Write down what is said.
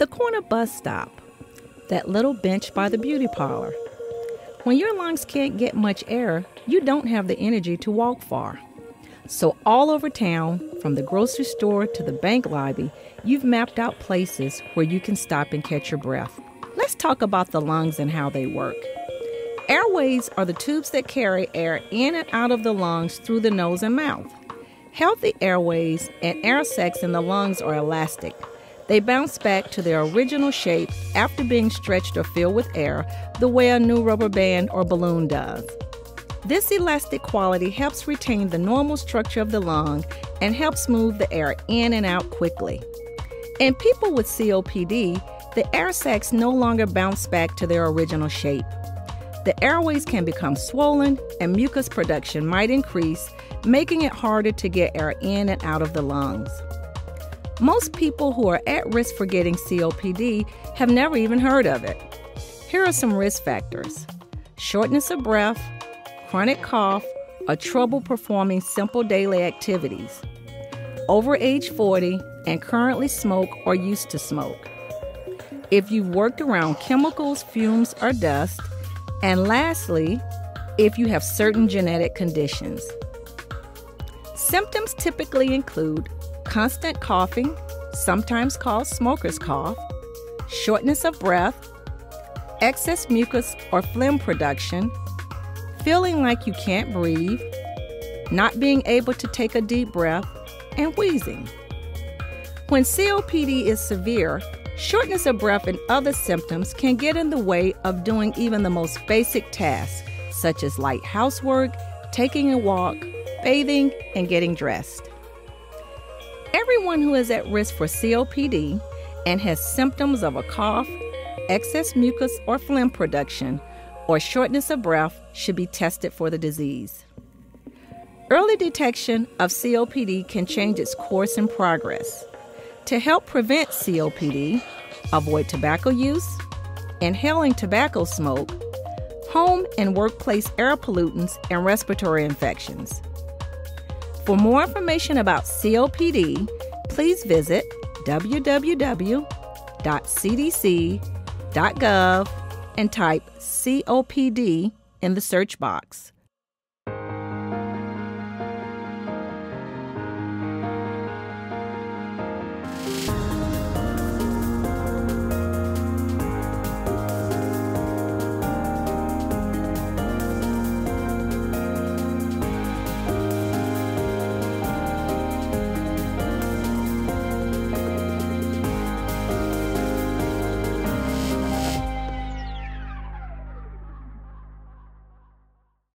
The corner bus stop, that little bench by the beauty parlor. When your lungs can't get much air, you don't have the energy to walk far. So, all over town, from the grocery store to the bank lobby, you've mapped out places where you can stop and catch your breath. Let's talk about the lungs and how they work. Airways are the tubes that carry air in and out of the lungs through the nose and mouth. Healthy airways and air sacs in the lungs are elastic. They bounce back to their original shape after being stretched or filled with air, the way a new rubber band or balloon does. This elastic quality helps retain the normal structure of the lung and helps move the air in and out quickly. In people with COPD, the air sacs no longer bounce back to their original shape. The airways can become swollen and mucus production might increase, making it harder to get air in and out of the lungs. Most people who are at risk for getting COPD have never even heard of it. Here are some risk factors shortness of breath, chronic cough, or trouble performing simple daily activities, over age 40, and currently smoke or used to smoke. If you've worked around chemicals, fumes, or dust, and lastly, if you have certain genetic conditions. Symptoms typically include constant coughing, sometimes called smoker's cough, shortness of breath, excess mucus or phlegm production, feeling like you can't breathe, not being able to take a deep breath, and wheezing. When COPD is severe, shortness of breath and other symptoms can get in the way of doing even the most basic tasks, such as light housework, taking a walk, bathing, and getting dressed. Everyone who is at risk for COPD and has symptoms of a cough, excess mucus or phlegm production, or shortness of breath should be tested for the disease. Early detection of COPD can change its course and progress. To help prevent COPD, avoid tobacco use, inhaling tobacco smoke, home and workplace air pollutants, and respiratory infections. For more information about COPD, please visit www.cdc.gov and type COPD in the search box.